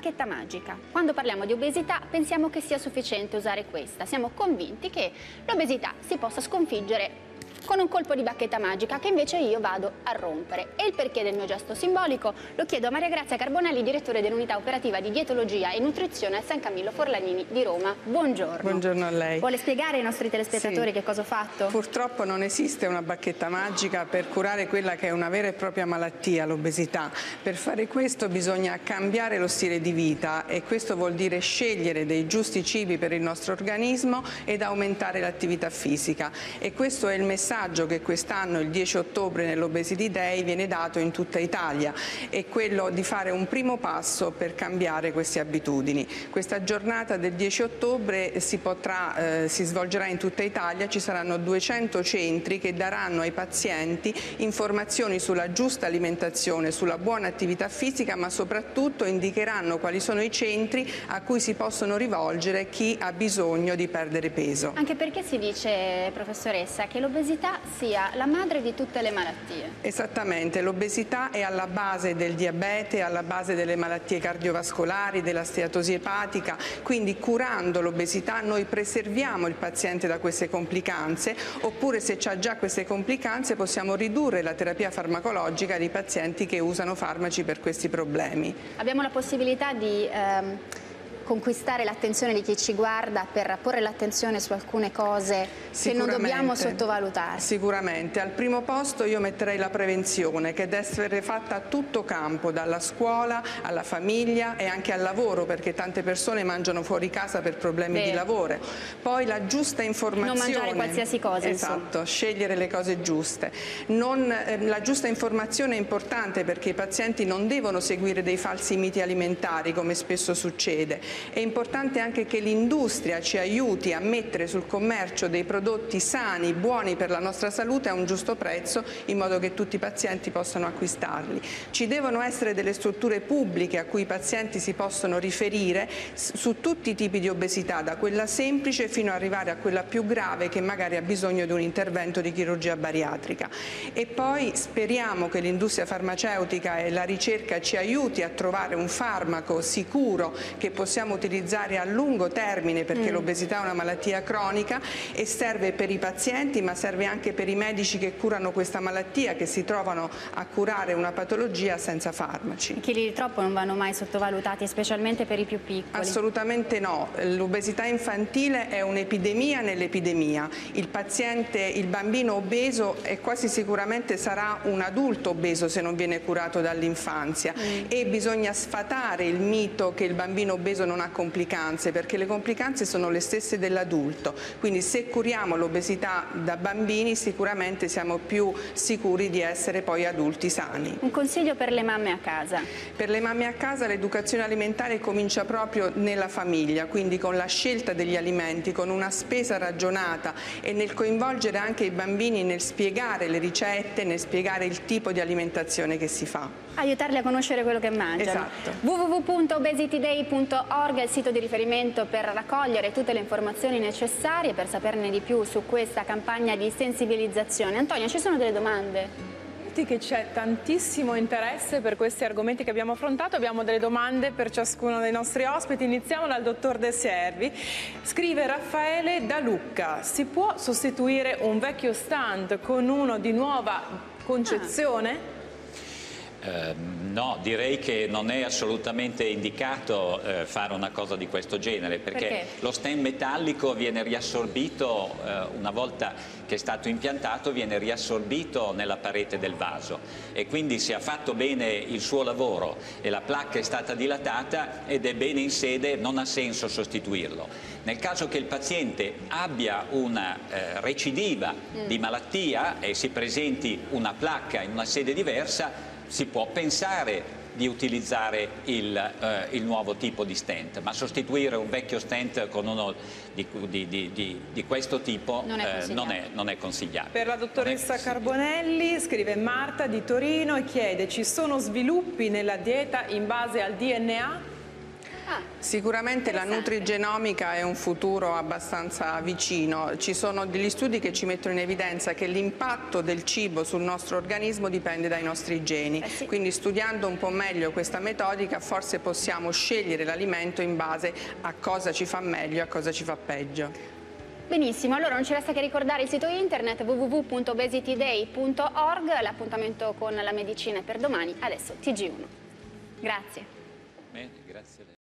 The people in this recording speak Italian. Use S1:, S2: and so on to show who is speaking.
S1: bacchetta magica. Quando parliamo di obesità pensiamo che sia sufficiente usare questa. Siamo convinti che l'obesità si possa sconfiggere con un colpo di bacchetta magica che invece io vado a rompere. E il perché del mio gesto simbolico lo chiedo a Maria Grazia Carbonelli, direttore dell'unità operativa di dietologia e nutrizione a San Camillo Forlanini di Roma. Buongiorno.
S2: Buongiorno a lei.
S1: Vuole spiegare ai nostri telespettatori sì. che cosa ho fatto?
S2: Purtroppo non esiste una bacchetta magica per curare quella che è una vera e propria malattia, l'obesità. Per fare questo bisogna cambiare lo stile di vita e questo vuol dire scegliere dei giusti cibi per il nostro organismo ed aumentare l'attività fisica. E questo è il messaggio messaggio che quest'anno, il 10 ottobre, nell'Obesity Day viene dato in tutta Italia è quello di fare un primo passo per cambiare queste abitudini. Questa giornata del 10 ottobre si, potrà, eh, si svolgerà in tutta Italia, ci saranno 200 centri che daranno ai pazienti informazioni sulla giusta alimentazione, sulla buona attività fisica, ma soprattutto indicheranno quali sono i centri a cui si possono rivolgere chi ha bisogno di perdere peso.
S1: Anche perché si dice, professoressa, che l'obesità l'obesità sia la madre di tutte le malattie.
S2: Esattamente, l'obesità è alla base del diabete, alla base delle malattie cardiovascolari, della steatosi epatica, quindi curando l'obesità noi preserviamo il paziente da queste complicanze oppure se ha già queste complicanze possiamo ridurre la terapia farmacologica dei pazienti che usano farmaci per questi problemi.
S1: Abbiamo la possibilità di... Ehm conquistare l'attenzione di chi ci guarda per porre l'attenzione su alcune cose che non dobbiamo sottovalutare?
S2: Sicuramente. Al primo posto io metterei la prevenzione che deve essere fatta a tutto campo, dalla scuola alla famiglia e anche al lavoro perché tante persone mangiano fuori casa per problemi Beh. di lavoro. Poi la giusta informazione.
S1: Non mangiare qualsiasi cosa.
S2: Esatto,
S1: insomma.
S2: scegliere le cose giuste. Non, eh, la giusta informazione è importante perché i pazienti non devono seguire dei falsi miti alimentari come spesso succede è importante anche che l'industria ci aiuti a mettere sul commercio dei prodotti sani, buoni per la nostra salute a un giusto prezzo in modo che tutti i pazienti possano acquistarli. Ci devono essere delle strutture pubbliche a cui i pazienti si possono riferire su tutti i tipi di obesità, da quella semplice fino ad arrivare a quella più grave che magari ha bisogno di un intervento di chirurgia bariatrica. E poi speriamo che l'industria farmaceutica e la ricerca ci aiuti a trovare un farmaco sicuro che possiamo possiamo utilizzare a lungo termine perché mm. l'obesità è una malattia cronica e serve per i pazienti ma serve anche per i medici che curano questa malattia che si trovano a curare una patologia senza farmaci.
S1: I chili di troppo non vanno mai sottovalutati specialmente per i più piccoli?
S2: Assolutamente no, l'obesità infantile è un'epidemia nell'epidemia, il paziente, il bambino obeso è quasi sicuramente sarà un adulto obeso se non viene curato dall'infanzia mm. e bisogna sfatare il mito che il bambino obeso non ha complicanze perché le complicanze sono le stesse dell'adulto, quindi se curiamo l'obesità da bambini sicuramente siamo più sicuri di essere poi adulti sani.
S1: Un consiglio per le mamme a casa?
S2: Per le mamme a casa l'educazione alimentare comincia proprio nella famiglia, quindi con la scelta degli alimenti, con una spesa ragionata e nel coinvolgere anche i bambini nel spiegare le ricette, nel spiegare il tipo di alimentazione che si fa.
S1: Aiutarli a conoscere quello che mangiano.
S2: Esatto.
S1: www.obesityday.org è il sito di riferimento per raccogliere tutte le informazioni necessarie per saperne di più su questa campagna di sensibilizzazione. Antonio, ci sono delle domande?
S3: che c'è tantissimo interesse per questi argomenti che abbiamo affrontato. Abbiamo delle domande per ciascuno dei nostri ospiti. Iniziamo dal dottor De Servi. Scrive Raffaele da Lucca. Si può sostituire un vecchio stand con uno di nuova concezione? Ah.
S4: Eh, no, direi che non è assolutamente indicato eh, fare una cosa di questo genere perché, perché? lo stem metallico viene riassorbito eh, una volta che è stato impiantato viene riassorbito nella parete del vaso e quindi se ha fatto bene il suo lavoro e la placca è stata dilatata ed è bene in sede non ha senso sostituirlo. Nel caso che il paziente abbia una eh, recidiva mm. di malattia e si presenti una placca in una sede diversa si può pensare di utilizzare il, eh, il, nuovo tipo di stent, ma sostituire un vecchio stent con uno di, di, di, di questo tipo non è, eh, non, è, non è, consigliabile.
S3: Per la dottoressa Carbonelli scrive Marta di Torino e chiede ci sono sviluppi nella dieta in base al DNA?
S2: Sicuramente la nutrigenomica è un futuro abbastanza vicino. Ci sono degli studi che ci mettono in evidenza che l'impatto del cibo sul nostro organismo dipende dai nostri geni. Eh sì. Quindi studiando un po' meglio questa metodica forse possiamo scegliere l'alimento in base a cosa ci fa meglio e a cosa ci fa peggio.
S1: Benissimo, allora non ci resta che ricordare il sito internet www.obesityday.org, l'appuntamento con la medicina per domani, adesso TG1. Grazie.
S4: Bene, grazie a lei.